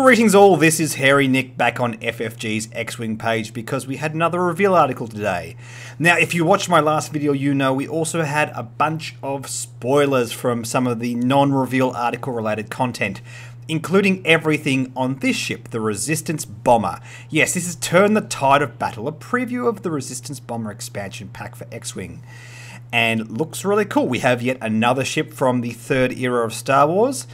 Greetings all, this is Hairy Nick back on FFG's X-Wing page because we had another reveal article today. Now if you watched my last video you know we also had a bunch of spoilers from some of the non-reveal article related content including everything on this ship, the Resistance Bomber. Yes, this is Turn the Tide of Battle, a preview of the Resistance Bomber expansion pack for X-Wing. And looks really cool. We have yet another ship from the third era of Star Wars.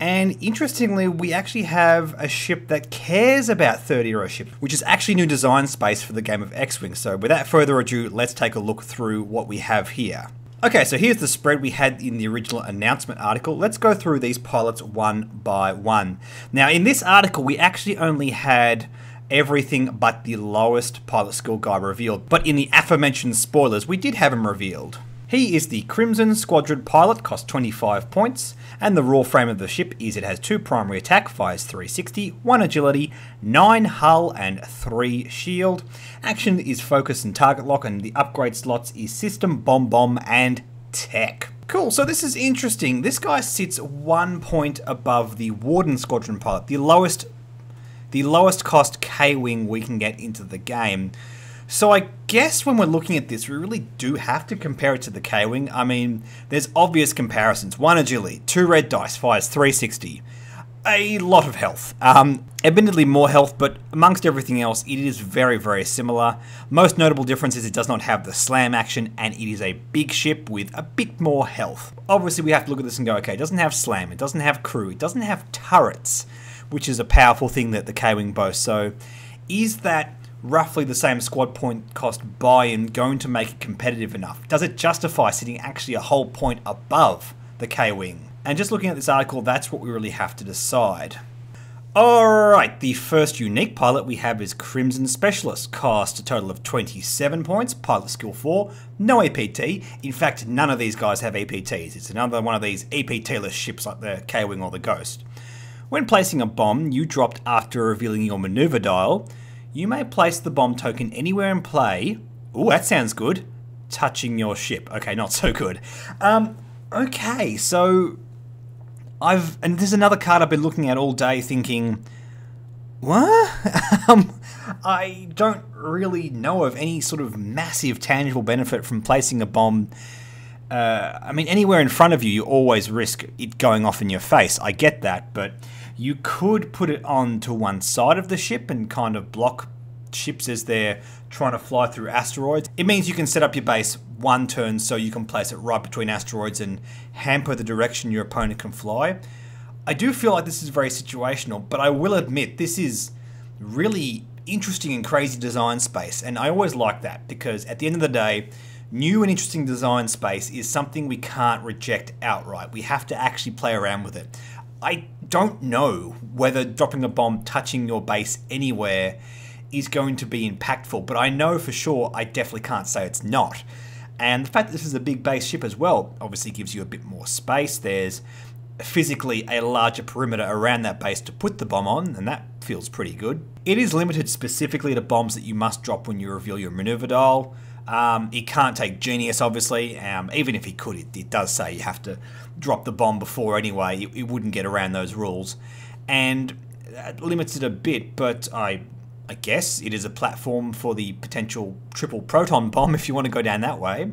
And interestingly, we actually have a ship that cares about third era ships, which is actually new design space for the game of X-Wing. So without further ado, let's take a look through what we have here. Okay, so here's the spread we had in the original announcement article. Let's go through these pilots one by one. Now, in this article, we actually only had everything but the lowest pilot skill guy revealed. But in the aforementioned spoilers, we did have him revealed. He is the Crimson Squadron pilot, cost 25 points, and the raw frame of the ship is it has 2 primary attack, fires 360, 1 agility, 9 hull, and 3 shield. Action is focus and target lock, and the upgrade slots is system, bomb bomb, and tech. Cool, so this is interesting. This guy sits one point above the Warden Squadron pilot, the lowest the lowest cost K-Wing we can get into the game. So I guess when we're looking at this, we really do have to compare it to the K-Wing. I mean, there's obvious comparisons. One agility, two red dice, fires 360. A lot of health. Um, admittedly more health, but amongst everything else, it is very, very similar. Most notable difference is it does not have the slam action, and it is a big ship with a bit more health. Obviously, we have to look at this and go, okay, it doesn't have slam, it doesn't have crew, it doesn't have turrets, which is a powerful thing that the K-Wing boasts. So, is that roughly the same squad point cost buy-in going to make it competitive enough? Does it justify sitting actually a whole point above the K-Wing? And just looking at this article, that's what we really have to decide. Alright, the first unique pilot we have is Crimson Specialist, cost a total of 27 points, pilot skill 4, no EPT. In fact, none of these guys have EPTs. It's another one of these EPT-less ships like the K-Wing or the Ghost. When placing a bomb you dropped after revealing your maneuver dial, you may place the bomb token anywhere in play. Oh, that sounds good. Touching your ship. Okay, not so good. Um, okay, so I've and there's another card I've been looking at all day, thinking, what? um, I don't really know of any sort of massive tangible benefit from placing a bomb. Uh, I mean, anywhere in front of you, you always risk it going off in your face. I get that, but you could put it on to one side of the ship and kind of block ships as they're trying to fly through asteroids. It means you can set up your base one turn so you can place it right between asteroids and hamper the direction your opponent can fly. I do feel like this is very situational, but I will admit this is really interesting and crazy design space, and I always like that because at the end of the day, new and interesting design space is something we can't reject outright. We have to actually play around with it. I don't know whether dropping a bomb touching your base anywhere is going to be impactful, but I know for sure I definitely can't say it's not. And the fact that this is a big base ship as well obviously gives you a bit more space. There's physically a larger perimeter around that base to put the bomb on, and that feels pretty good. It is limited specifically to bombs that you must drop when you reveal your maneuver dial. Um, it can't take Genius, obviously. Um, even if he could, it, it, does say you have to drop the bomb before anyway. It, wouldn't get around those rules. And that limits it a bit, but I, I guess it is a platform for the potential triple proton bomb if you want to go down that way.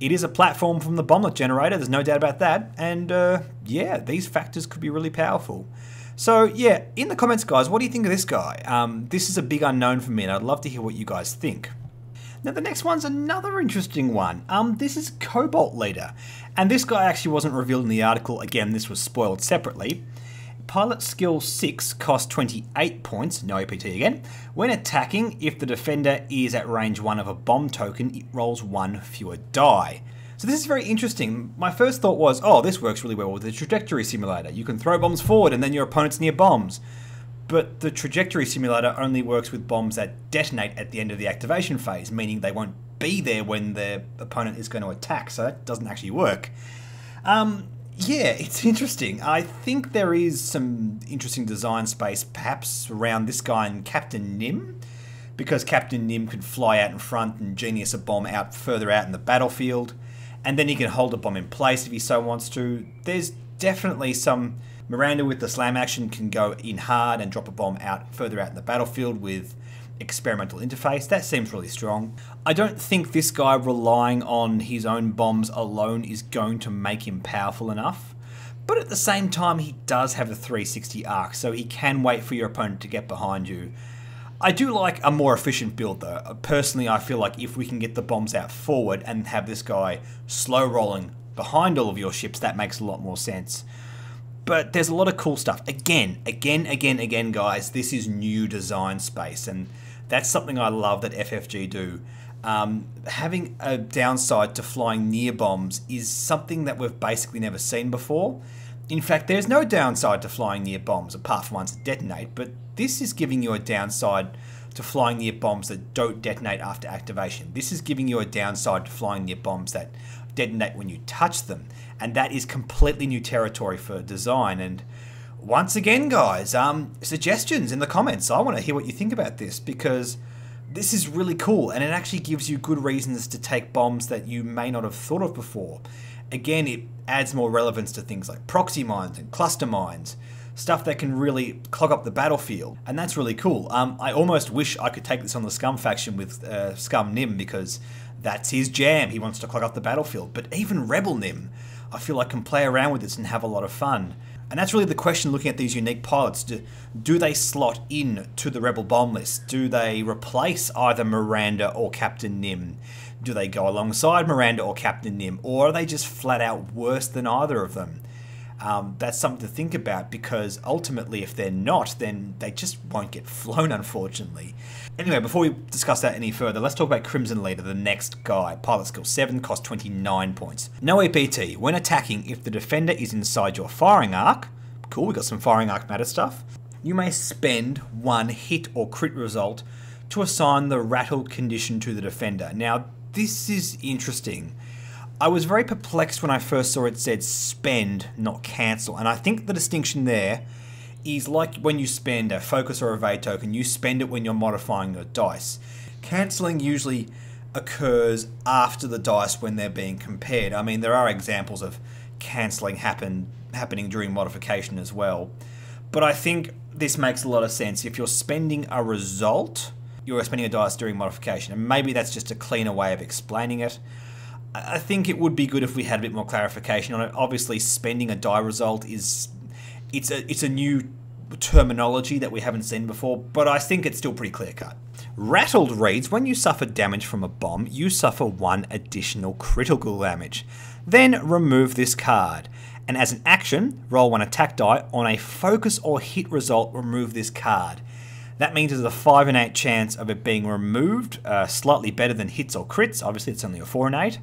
It is a platform from the bomblet generator, there's no doubt about that. And uh, yeah, these factors could be really powerful. So yeah, in the comments, guys, what do you think of this guy? Um, this is a big unknown for me, and I'd love to hear what you guys think. Now the next one's another interesting one. Um, this is Cobalt Leader, and this guy actually wasn't revealed in the article. Again, this was spoiled separately. Pilot skill 6 costs 28 points, no EPT again. When attacking, if the defender is at range 1 of a bomb token, it rolls 1 fewer die. So this is very interesting. My first thought was, oh, this works really well with the trajectory simulator. You can throw bombs forward and then your opponent's near bombs but the trajectory simulator only works with bombs that detonate at the end of the activation phase, meaning they won't be there when their opponent is going to attack, so that doesn't actually work. Um, yeah, it's interesting. I think there is some interesting design space, perhaps around this guy and Captain Nym, because Captain Nym can fly out in front and genius a bomb out further out in the battlefield, and then he can hold a bomb in place if he so wants to. There's definitely some Miranda with the slam action can go in hard and drop a bomb out further out in the battlefield with experimental interface. That seems really strong. I don't think this guy relying on his own bombs alone is going to make him powerful enough. But at the same time, he does have a 360 arc, so he can wait for your opponent to get behind you. I do like a more efficient build though. Uh, personally, I feel like if we can get the bombs out forward and have this guy slow rolling behind all of your ships, that makes a lot more sense. But there's a lot of cool stuff. Again, again, again, again, guys, this is new design space, and that's something I love that FFG do. Um, having a downside to flying near bombs is something that we've basically never seen before. In fact, there's no downside to flying near bombs apart from ones that detonate, but this is giving you a downside to flying near bombs that don't detonate after activation. This is giving you a downside to flying near bombs that detonate when you touch them, and that is completely new territory for design. And once again, guys, um, suggestions in the comments. I want to hear what you think about this because this is really cool and it actually gives you good reasons to take bombs that you may not have thought of before. Again, it adds more relevance to things like proxy mines and cluster mines, stuff that can really clog up the battlefield, and that's really cool. Um, I almost wish I could take this on the Scum faction with uh, Scum Nym because that's his jam. He wants to clog up the battlefield. But even Rebel Nym, I feel I can play around with this and have a lot of fun. And that's really the question looking at these unique pilots. Do, do they slot in to the Rebel bomb list? Do they replace either Miranda or Captain Nym? Do they go alongside Miranda or Captain Nym? Or are they just flat out worse than either of them? Um, that's something to think about because ultimately, if they're not, then they just won't get flown, unfortunately. Anyway, before we discuss that any further, let's talk about Crimson Leader, the next guy. Pilot skill 7, cost 29 points. No EPT. When attacking, if the defender is inside your firing arc, cool, we got some firing arc matter stuff, you may spend one hit or crit result to assign the rattle condition to the defender. Now, this is interesting. I was very perplexed when I first saw it said spend, not cancel, and I think the distinction there is like when you spend a focus or a evade token, you spend it when you're modifying your dice. Cancelling usually occurs after the dice when they're being compared. I mean, there are examples of cancelling happen happening during modification as well. But I think this makes a lot of sense. If you're spending a result, you're spending a dice during modification, and maybe that's just a cleaner way of explaining it. I think it would be good if we had a bit more clarification on it. Obviously, spending a die result is it's a it's a new terminology that we haven't seen before, but I think it's still pretty clear cut. Rattled reads when you suffer damage from a bomb, you suffer one additional critical damage. Then remove this card. And as an action, roll one attack die. On a focus or hit result, remove this card. That means there's a 5 and 8 chance of it being removed, uh, slightly better than hits or crits. Obviously, it's only a 4 and 8.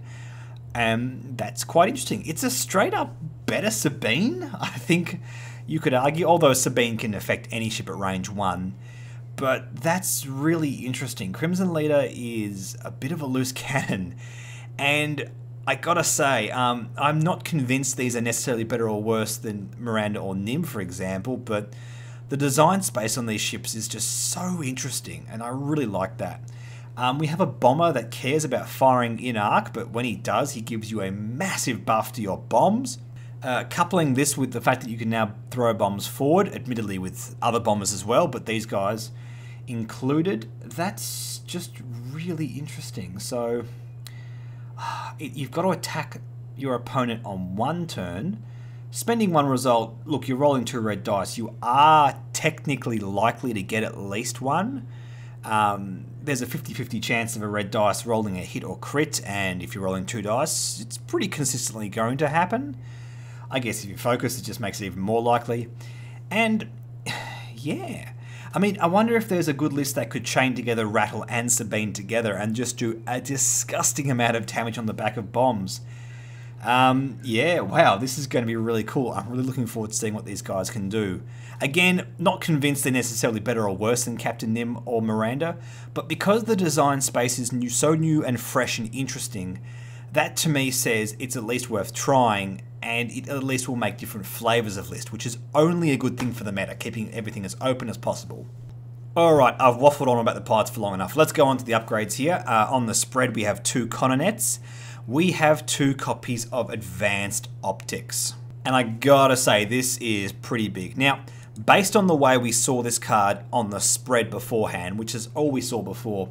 And that's quite interesting. It's a straight up better Sabine, I think you could argue, although Sabine can affect any ship at range 1. But that's really interesting. Crimson Leader is a bit of a loose cannon. And I gotta say, um, I'm not convinced these are necessarily better or worse than Miranda or Nym, for example, but the design space on these ships is just so interesting, and I really like that. Um, we have a bomber that cares about firing in arc, but when he does, he gives you a massive buff to your bombs. Uh, coupling this with the fact that you can now throw bombs forward, admittedly with other bombers as well, but these guys included, that's just really interesting. So it, you've got to attack your opponent on one turn. Spending one result, look, you're rolling two red dice. You are technically likely to get at least one. Um, there's a 50 50 chance of a red dice rolling a hit or crit, and if you're rolling two dice, it's pretty consistently going to happen. I guess if you focus, it just makes it even more likely. And yeah, I mean, I wonder if there's a good list that could chain together Rattle and Sabine together and just do a disgusting amount of damage on the back of bombs. Um, yeah, wow, this is going to be really cool. I'm really looking forward to seeing what these guys can do. Again, not convinced they're necessarily better or worse than Captain Nym or Miranda, but because the design space is new, so new and fresh and interesting, that to me says it's at least worth trying and it at least will make different flavors of list, which is only a good thing for the meta, keeping everything as open as possible. Alright, I've waffled on about the pilots for long enough. Let's go on to the upgrades here. Uh, on the spread, we have two Connonets. We have two copies of Advanced Optics. And I gotta say, this is pretty big. Now, based on the way we saw this card on the spread beforehand, which is all we saw before,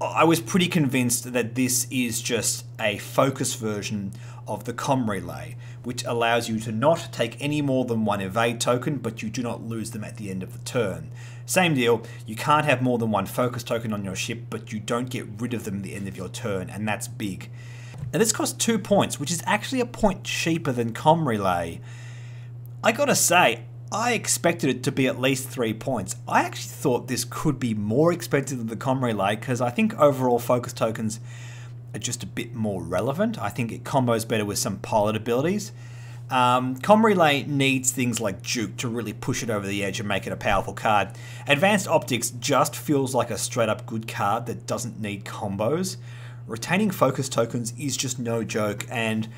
I was pretty convinced that this is just a focus version of the comm relay, which allows you to not take any more than one evade token, but you do not lose them at the end of the turn. Same deal, you can't have more than one focus token on your ship, but you don't get rid of them at the end of your turn, and that's big. Now this costs two points, which is actually a point cheaper than Comm Relay. I gotta say, I expected it to be at least three points. I actually thought this could be more expensive than the Comm Relay because I think overall focus tokens are just a bit more relevant. I think it combos better with some pilot abilities. Um, Comm Relay needs things like Juke to really push it over the edge and make it a powerful card. Advanced Optics just feels like a straight up good card that doesn't need combos. Retaining focus tokens is just no joke. And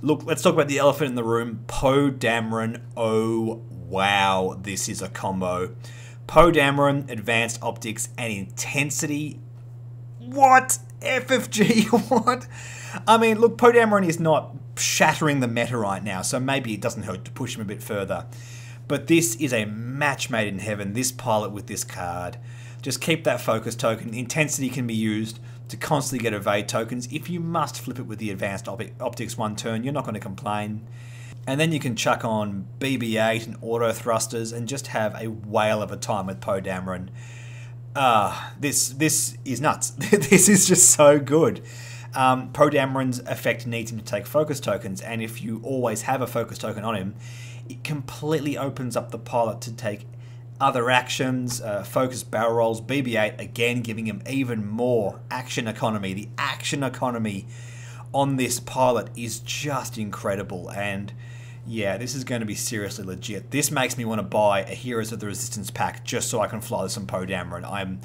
look, let's talk about the elephant in the room Poe Dameron. Oh, wow, this is a combo. Poe Dameron, Advanced Optics, and Intensity. What? FFG? what? I mean, look, Poe Dameron is not shattering the meta right now, so maybe it doesn't hurt to push him a bit further. But this is a match made in heaven, this pilot with this card. Just keep that focus token. Intensity can be used to constantly get evade tokens. If you must flip it with the advanced op optics one turn, you're not going to complain. And then you can chuck on BB-8 and auto thrusters and just have a whale of a time with Poe Dameron. Ah, uh, this this is nuts. this is just so good. Um, effect needs him to take focus tokens, and if you always have a focus token on him, it completely opens up the pilot to take other actions, uh, focus barrel rolls, BB-8 again giving him even more action economy. The action economy on this pilot is just incredible, and yeah, this is going to be seriously legit. This makes me want to buy a Heroes of the Resistance pack just so I can fly some Poe Dameron. I'm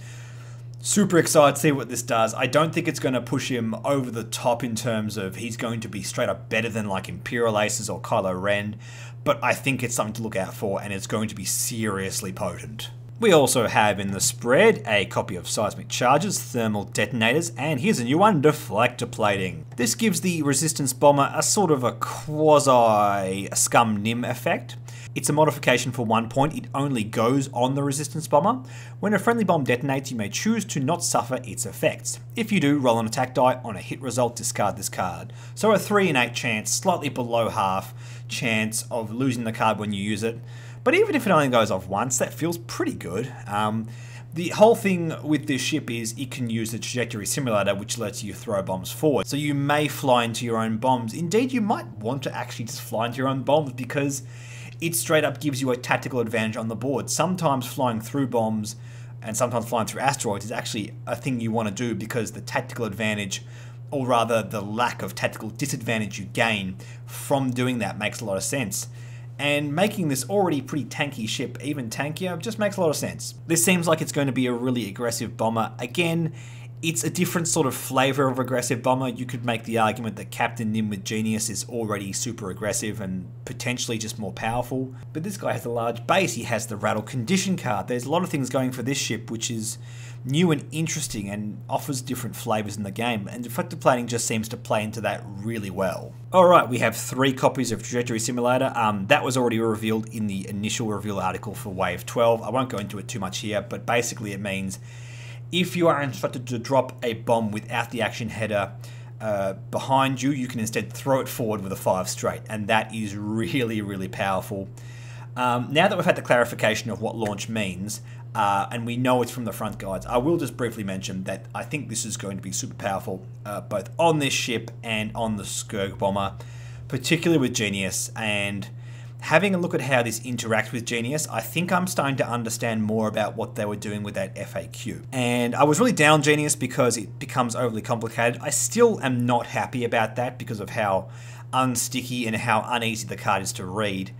super excited to see what this does. I don't think it's going to push him over the top in terms of he's going to be straight up better than like Imperial Aces or Kylo Ren, but I think it's something to look out for and it's going to be seriously potent. We also have in the spread a copy of Seismic Charges, Thermal Detonators, and here's a new one, Deflector Plating. This gives the Resistance Bomber a sort of a quasi Scum Nym effect. It's a modification for one point, it only goes on the Resistance Bomber. When a friendly bomb detonates, you may choose to not suffer its effects. If you do, roll an attack die, on a hit result, discard this card. So a 3 in 8 chance, slightly below half chance of losing the card when you use it. But even if it only goes off once, that feels pretty good. Um, the whole thing with this ship is it can use the trajectory simulator, which lets you throw bombs forward. So you may fly into your own bombs. Indeed, you might want to actually just fly into your own bombs because it straight up gives you a tactical advantage on the board. Sometimes flying through bombs and sometimes flying through asteroids is actually a thing you want to do because the tactical advantage, or rather the lack of tactical disadvantage you gain from doing that, makes a lot of sense. And making this already pretty tanky ship even tankier just makes a lot of sense. This seems like it's going to be a really aggressive bomber. Again, it's a different sort of flavor of aggressive bomber. You could make the argument that Captain Nym with Genius is already super aggressive and potentially just more powerful. But this guy has a large base. He has the Rattle Condition card. There's a lot of things going for this ship, which is new and interesting and offers different flavors in the game. And deflector plating just seems to play into that really well. All right, we have three copies of Trajectory Simulator. Um, that was already revealed in the initial reveal article for Wave 12. I won't go into it too much here, but basically it means if you are instructed to drop a bomb without the action header uh, behind you, you can instead throw it forward with a 5 straight, and that is really, really powerful. Um, now that we've had the clarification of what launch means, uh, and we know it's from the front guides, I will just briefly mention that I think this is going to be super powerful, uh, both on this ship and on the Scurrg bomber, particularly with Genius, and having a look at how this interacts with Genius, I think I'm starting to understand more about what they were doing with that FAQ. And I was really down Genius because it becomes overly complicated. I still am not happy about that because of how unsticky and how uneasy the card is to read.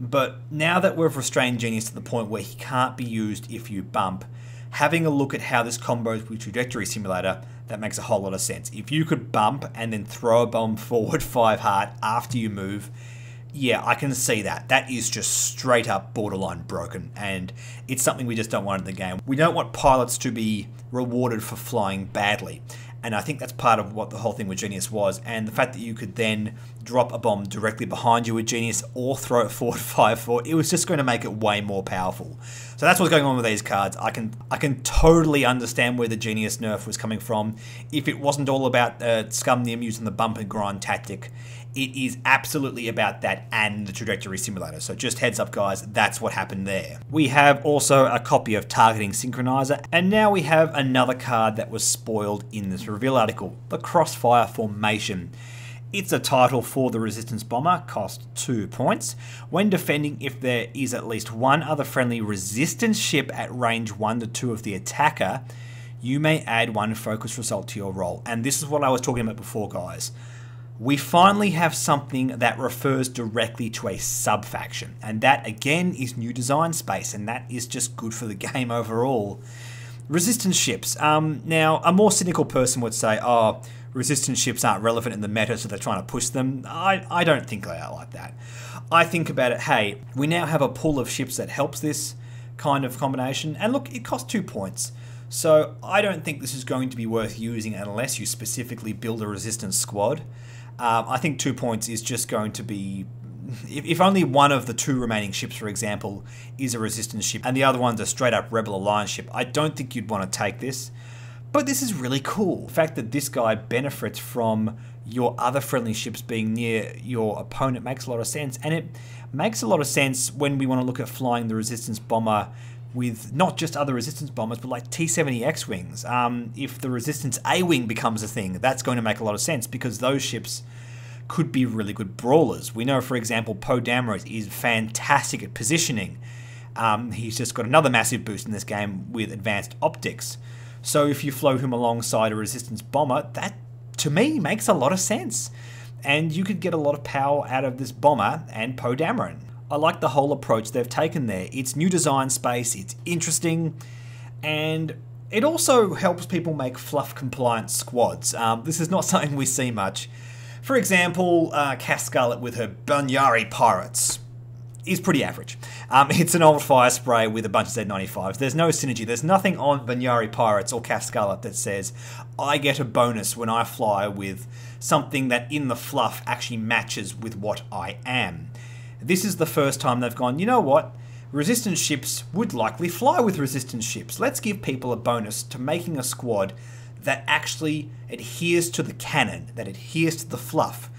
But now that we've restrained Genius to the point where he can't be used if you bump, having a look at how this combos with Trajectory Simulator, that makes a whole lot of sense. If you could bump and then throw a bomb forward 5 hard after you move, yeah, I can see that. That is just straight up borderline broken, and it's something we just don't want in the game. We don't want pilots to be rewarded for flying badly. And I think that's part of what the whole thing with Genius was. And the fact that you could then drop a bomb directly behind you with Genius or throw it forward 5 4, it was just going to make it way more powerful. So that's what's going on with these cards. I can I can totally understand where the Genius nerf was coming from. If it wasn't all about uh, Scum Nym using the bump and grind tactic, it is absolutely about that and the trajectory simulator. So just heads up guys, that's what happened there. We have also a copy of Targeting Synchronizer, and now we have another card that was spoiled in this reveal article, the Crossfire Formation. It's a title for the Resistance Bomber, cost 2 points. When defending, if there is at least one other friendly Resistance ship at range 1 to 2 of the attacker, you may add one focus result to your roll. And this is what I was talking about before, guys we finally have something that refers directly to a subfaction, and that again is new design space, and that is just good for the game overall. Resistance ships. Um, now, a more cynical person would say, oh, resistance ships aren't relevant in the meta, so they're trying to push them. I, I don't think they are like that. I think about it, hey, we now have a pool of ships that helps this kind of combination, and look, it costs two points. So I don't think this is going to be worth using unless you specifically build a resistance squad. Um, I think two points is just going to be. If, if only one of the two remaining ships, for example, is a resistance ship and the other one's a straight up Rebel Alliance ship, I don't think you'd want to take this. But this is really cool. The fact that this guy benefits from your other friendly ships being near your opponent makes a lot of sense. And it makes a lot of sense when we want to look at flying the resistance bomber with not just other resistance bombers, but like T-70 X-Wings. Um, if the resistance A-Wing becomes a thing, that's going to make a lot of sense because those ships could be really good brawlers. We know, for example, Poe Dameron is fantastic at positioning. Um, he's just got another massive boost in this game with advanced optics. So if you flow him alongside a resistance bomber, that to me makes a lot of sense. And you could get a lot of power out of this bomber and Poe Dameron. I like the whole approach they've taken there. It's new design space, it's interesting, and it also helps people make fluff compliant squads. Um, this is not something we see much. For example, uh, Kath Scarlet with her Binayre Pirates is pretty average. Um, it's an old fire spray with a bunch of Z95s. There's no synergy. There's nothing on Binayre Pirates or Kath Scarlet that says, I get a bonus when I fly with something that in the fluff actually matches with what I am. This is the first time they've gone, you know what? Resistance ships would likely fly with resistance ships. Let's give people a bonus to making a squad that actually adheres to the canon, that adheres to the fluff.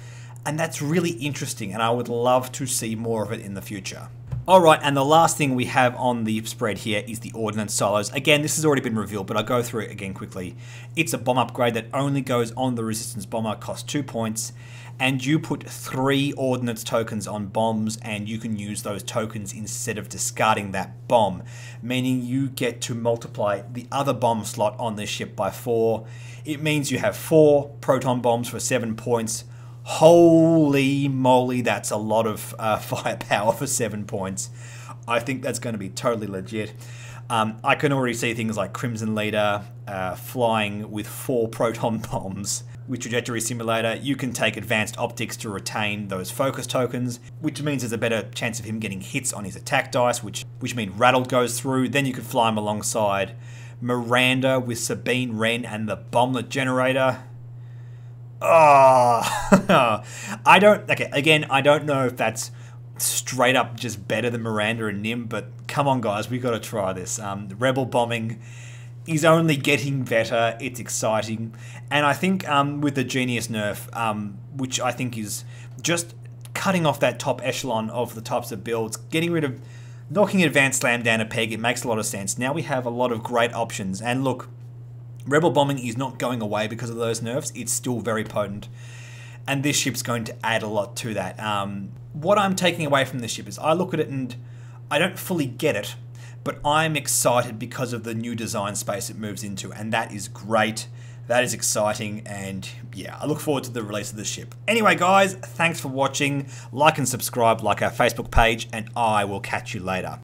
And that's really interesting, and I would love to see more of it in the future. Alright, and the last thing we have on the spread here is the Ordnance Silos. Again, this has already been revealed, but I'll go through it again quickly. It's a bomb upgrade that only goes on the Resistance Bomber, costs 2 points, and you put three ordnance tokens on bombs and you can use those tokens instead of discarding that bomb, meaning you get to multiply the other bomb slot on this ship by four. It means you have four proton bombs for seven points. Holy moly, that's a lot of uh, firepower for seven points. I think that's going to be totally legit. Um, I can already see things like Crimson Leader uh, flying with four proton bombs with Trajectory Simulator, you can take advanced optics to retain those focus tokens, which means there's a better chance of him getting hits on his attack dice, which which means Rattle goes through. Then you could fly him alongside Miranda with Sabine Wren and the Bomblet Generator. Oh, I don't. Okay, again, I don't know if that's straight up just better than Miranda and Nym, but come on, guys, we got to try this. Um, rebel bombing is only getting better. It's exciting, and I think um, with the Genius nerf, um, which I think is just cutting off that top echelon of the types of builds, getting rid of knocking Advanced Slam down a peg, it makes a lot of sense. Now we have a lot of great options, and look, Rebel bombing is not going away because of those nerfs. It's still very potent, and this ship's going to add a lot to that. Um, what I'm taking away from this ship is I look at it and I don't fully get it but I'm excited because of the new design space it moves into, and that is great. That is exciting, and yeah, I look forward to the release of the ship. Anyway, guys, thanks for watching. Like and subscribe, like our Facebook page, and I will catch you later.